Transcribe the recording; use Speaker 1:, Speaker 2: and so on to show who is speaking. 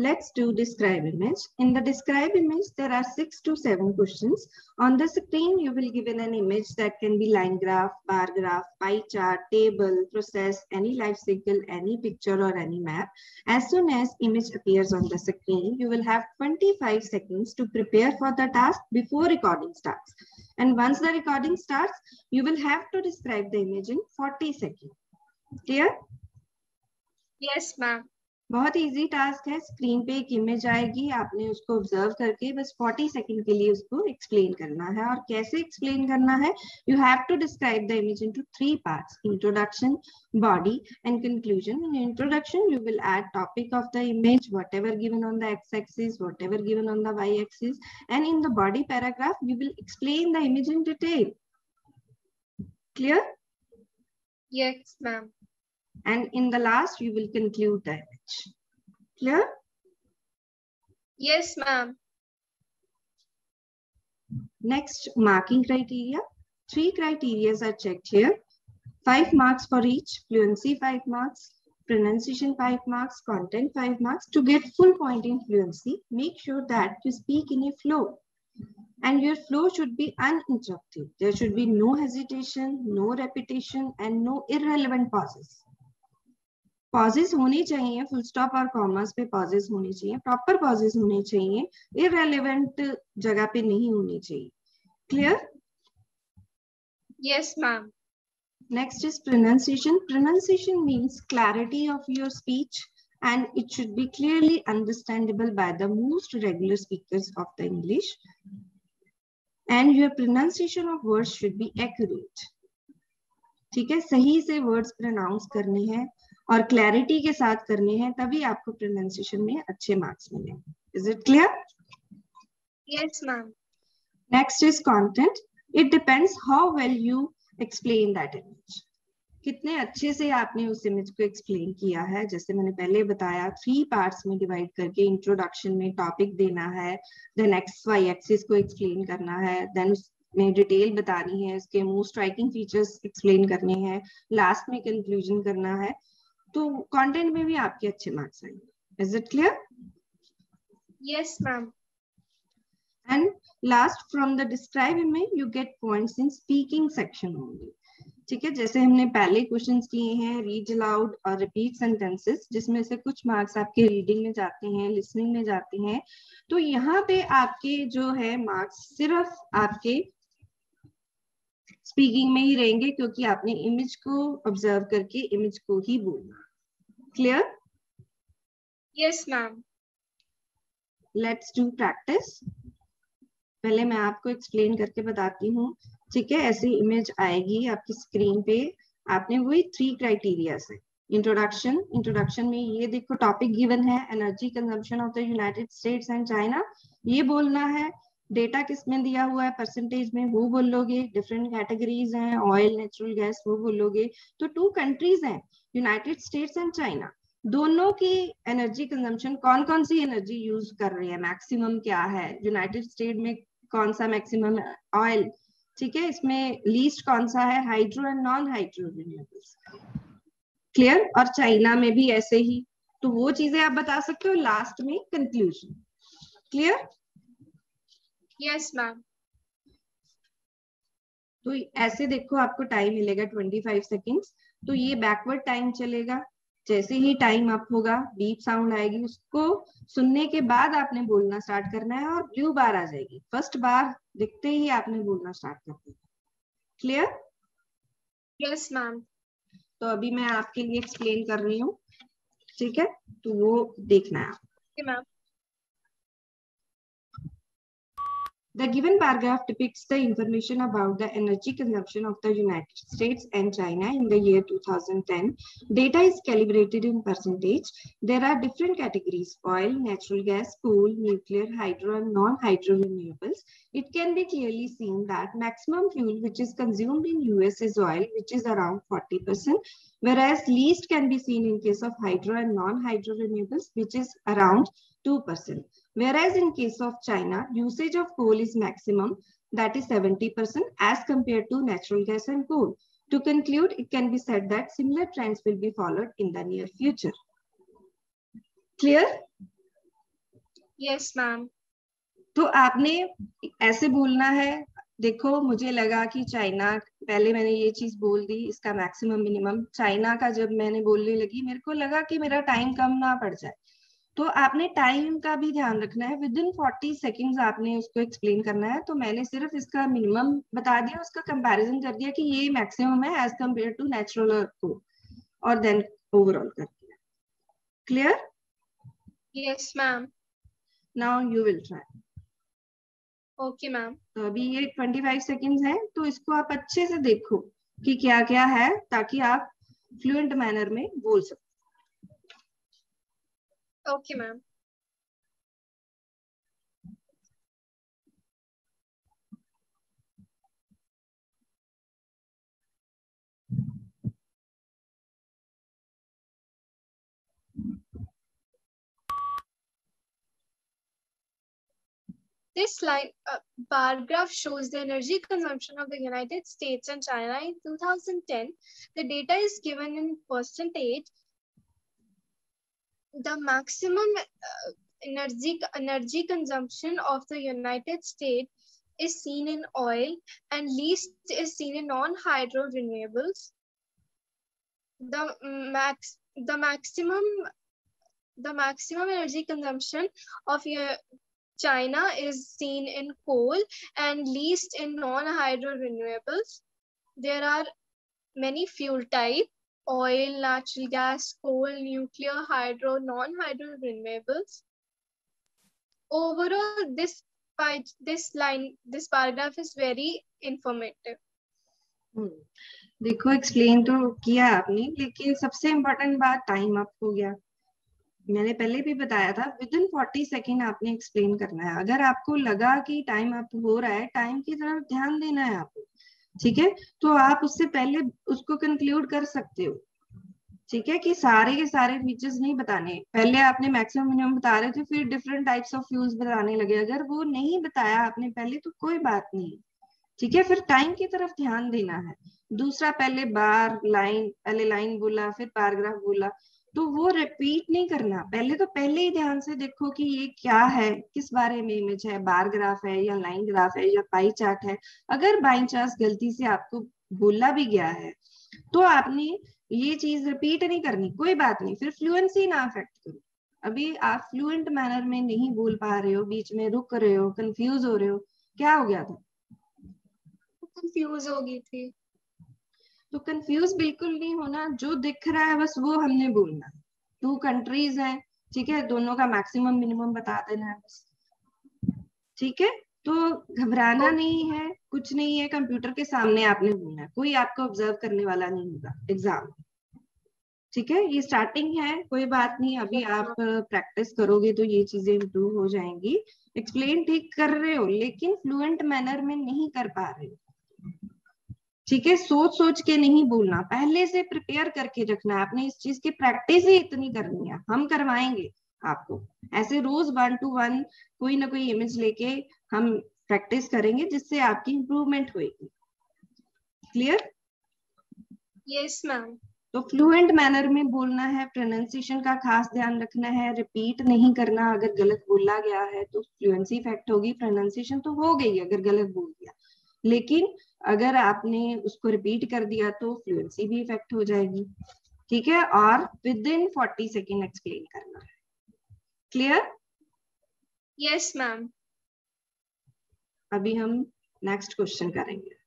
Speaker 1: Let's do describe image. In the describe image, there are six to seven questions. On the screen, you will given an image that can be line graph, bar graph, pie chart, table, process, any life cycle, any picture or any map. As soon as image appears on the screen, you will have 25 seconds to prepare for the task before recording starts. And once the recording starts, you will have to describe the image in 40 seconds. Clear?
Speaker 2: Yes, ma'am.
Speaker 1: बहुत easy task है। Screen पे एक image आएगी आपने उसको observe करके बस 40 second के लिए उसको एक्सप्लेन करना है। और कैसे एक्सप्लेन करना है? You have to describe the image into three parts introduction body and conclusion in introduction you will add topic of the image given on the X axis whatever given on the Y axis and in the body paragraph you will explain the image in detail clear
Speaker 2: Yes, ma'am.
Speaker 1: And in the last we will conclude the image. Clear?
Speaker 2: Yes, ma'am.
Speaker 1: Next, marking criteria. Three criteria are checked here. Five marks for each, fluency five marks, pronunciation five marks, content five marks. To get full point in fluency, make sure that you speak in a flow. And your flow should be uninterrupted. There should be no hesitation, no repetition, and no irrelevant pauses. Pauses होने चाहिए full stop और commas पे pauses होने चाहिए proper pauses होने चाहिए irrelevant जगह पे नहीं होनी चाहिए। Clear
Speaker 2: yes ma'am
Speaker 1: next is pronunciation pronunciation means clarity of your speech and it should be clearly understandable by the most regular speakers of the english. And your pronunciation of words should be accurate. ठीक है? सही से words pronounce करने हैं। और clarity के साथ करने हैं तभी आपको प्रोनाउंसिएशन में अच्छे मार्क्स मिलेंगे is it clear
Speaker 2: yes ma'am
Speaker 1: next is content it depends how well you explain that image कितने अच्छे से आपने उस इमेज को एक्सप्लेन किया है? जैसे मैंने पहले बताया थ्री पार्ट्स में डिवाइड करके इंट्रोडक्शन में टॉपिक देना है देन एक्स वाई एक्सिस को एक्सप्लेन करना है देन में डिटेल बतानी है उसके मोस्ट स्ट्राइकिंग फीचर्स एक्सप्लेन करने हैं लास्ट में कंक्लूजन करना है। तो कंटेंट में भी आपके अच्छे मार्क्स आएँगे। Is it clear
Speaker 2: yes ma'am
Speaker 1: and last from the describe में you get points in speaking section only ठीक है जैसे हमने पहले क्वेश्चंस किए हैं रीड अलाउड और रिपीट सेंटेंसेस जिसमें से कुछ मार्क्स आपके रीडिंग में जाते हैं लिसनिंग में जाते हैं। तो यहाँ पे आपके जो है मार्क्स सिर्फ़ आपके स्पीकिंग में ही रहेंगे क्योंकि आपने इमेज को ऑब्ज़र्व करके इमेज को ही बोलना। Clear
Speaker 2: yes ma'am
Speaker 1: let's do practice पहले मैं आपको एक्सप्लेन करके बताती हूँ। ठीक है? ऐसी इमेज आएगी आपकी स्क्रीन पे। आपने वही थ्री क्राइटेरिया है इंट्रोडक्शन इंट्रोडक्शन में ये देखो टॉपिक गिवन है। Energy consumption of the United States and China ये बोलना है। डेटा किसमें दिया हुआ है परसेंटेज में, वो बोलोगे डिफरेंट कैटेगरीज हैं ऑयल नेचुरल गैस वो बोलोगे। तो टू कंट्रीज़ हैं यूनाइटेड स्टेट्स एंड चाइना दोनों की एनर्जी कंजम्पशन कौन कौन सी एनर्जी यूज़ कर रही है? मैक्सिमम क्या है? यूनाइटेड स्टेट में कौन सा मैक्सिमम ऑयल ठीक है? इसमें लीस्ट कौन सा है? Hydro and non hydro renewables clear और चाइना में भी ऐसे ही। तो वो चीज़ें आप बता सकते हो लास्ट में कंक्लूजन क्लियर
Speaker 2: यस मैम
Speaker 1: तो ऐसे देखो आपको टाइम मिलेगा 25 सेकेंड्स तो ये बैकवर्ड टाइम चलेगा। जैसे ही टाइम अप होगा बीप साउंड आएगी उसको सुनने के बाद आपने बोलना स्टार्ट करना है और ब्लू बार आ जाएगी। फ़र्स्ट बार दिखते ही आपने बोलना स्टार्ट कर दिया। क्लियर
Speaker 2: यस मैम
Speaker 1: तो अभी मैं आपके लिए एक्सप्लेन कर रही हूँ। ठीक है? तो वो देखना है आप।
Speaker 2: Ma'am
Speaker 1: The given paragraph depicts the information about the energy consumption of the United States and China in the year 2010. Data is calibrated in percentage. There are different categories, oil, natural gas, coal, nuclear, hydro, and non-hydro renewables. It can be clearly seen that maximum fuel which is consumed in US is oil, which is around 40%, whereas least can be seen in case of hydro and non-hydro renewables, which is around 2%. Whereas in case of China, usage of coal is maximum, that is 70% as compared to natural gas and coal. To conclude, it can be said that similar trends will be followed in the near future. Clear?
Speaker 2: Yes, ma'am.
Speaker 1: तो आपने ऐसे बोलना है देखो मुझे लगा कि China पहले मैंने ये चीज़ बोल दी इसका मैक्सिमम मिनिमम चाइना का जब मैंने बोलने लगी मेरे को लगा कि मेरा टाइम कम ना पड़ जाए तो आपने टाइम का भी ध्यान रखना है। विद इन फोर्टी सेकेंड्स आपने उसको एक्सप्लेन करना है। तो मैंने सिर्फ़ इसका मिनिमम बता दिया उसका कंपैरिजन कर दिया कि ये मैक्सिमम है as compare to natural earth को और देन ओवरऑल कर दिया। Clear
Speaker 2: Yes, ma'am.
Speaker 1: Now you will try
Speaker 2: Okay, ma'am.
Speaker 1: तो अभी ये 25 सेकेंड्स है। तो इसको आप अच्छे से देखो कि क्या क्या है ताकि आप फ्लुएंट मैनर में बोल सको।
Speaker 2: Okay, ma'am. This line uh, bar graph shows the energy consumption of the United States and China in 2010. The data is given in percentage. The maximum uh, energy energy consumption of the United States is seen in oil and least is seen in non-hydro renewables. The max the maximum the maximum energy consumption of your China is seen in coal and least in non-hydro renewables. There are many fuel type, oil, natural gas, coal, nuclear, hydro, non-hydro renewables. Overall, this this line, this paragraph is very informative.
Speaker 1: हम्म, देखो explain तो किया आपने लेकिन सबसे important बात time up हो गया मैंने पहले भी बताया था विद इन फोर्टी सेकेंड आपने एक्सप्लेन करना है अगर आपको लगा कि टाइम अप हो रहा है टाइम की तरफ़ ध्यान देना है आपको ठीक है? तो आप उससे पहले उसको कंक्लूड कर सकते हो। ठीक है कि सारे के सारे फीचर्स नहीं बताने। पहले आपने मैक्सिमम मिनिमम बता रहे थे, फिर डिफरेंट टाइप्स ऑफ़ फ्यूल्स बताने लगे। अगर वो नहीं बताया आपने पहले तो कोई बात नहीं। ठीक है? फिर टाइम की तरफ़ ध्यान देना है। दूसरा, पहले बार लाइन पहले लाइन बोला, फिर पैराग्राफ बोला। तो वो रिपीट नहीं करना। पहले तो पहले ही ध्यान से देखो कि ये क्या है, किस बारे में इमेज है बार ग्राफ है या लाइन ग्राफ है या पाई चार्ट है। अगर बाई चांस गलती से आपको बोला भी गया है तो आपने ये चीज़ रिपीट नहीं करनी, कोई बात नहीं, फिर फ्लुएंसी ना अफेक्ट करो। अभी आप फ्लुएंट मैनर में नहीं बोल पा रहे हो, बीच में रुक रहे हो कंफ्यूज हो रहे हो, क्या हो गया था?
Speaker 2: कंफ्यूज हो गई थी।
Speaker 1: तो कंफ्यूज बिल्कुल नहीं होना जो दिख रहा है बस वो हमने बोलना। टू कंट्रीज़ है ठीक है? दोनों का मैक्सिमम मिनिमम बता देना है बस। ठीक है? तो घबराना नहीं है कुछ नहीं है कंप्यूटर के सामने आपने बोलना है। कोई आपको ऑब्ज़र्व करने वाला नहीं होगा एग्ज़ाम ठीक है? ये स्टार्टिंग है कोई बात नहीं अभी आप प्रैक्टिस करोगे तो ये चीज़ें इम्प्रूव हो जाएँगी। एक्सप्लेन ठीक कर रहे हो लेकिन फ्लुएंट मैनर में नहीं कर पा रहे हो। ठीक है? सोच सोच के नहीं बोलना। पहले से प्रिपेयर करके रखना है। आपने इस चीज़ की प्रैक्टिस ही इतनी करनी है। हम करवाएँगे आपको। ऐसे रोज वन टू वन कोई ना कोई इमेज लेके हम प्रैक्टिस करेंगे जिससे आपकी इंप्रूवमेंट होगी क्लियर
Speaker 2: यस मैम
Speaker 1: तो फ्लुएंट मैनर में बोलना है प्रोनाउंसिएशन का खास ध्यान रखना है रिपीट नहीं करना अगर गलत बोला गया है तो फ्लुएंसी इफ़ेक्ट होगी। प्रोनाउंसिएशन तो हो गई अगर गलत बोल दिया। लेकिन अगर आपने उसको रिपीट कर दिया तो फ्लुएंसी भी इफ़ेक्ट हो जाएगी। ठीक है? और within forty second explain करना। है क्लियर
Speaker 2: यस मैम
Speaker 1: अभी हम नेक्स्ट क्वेश्चन करेंगे।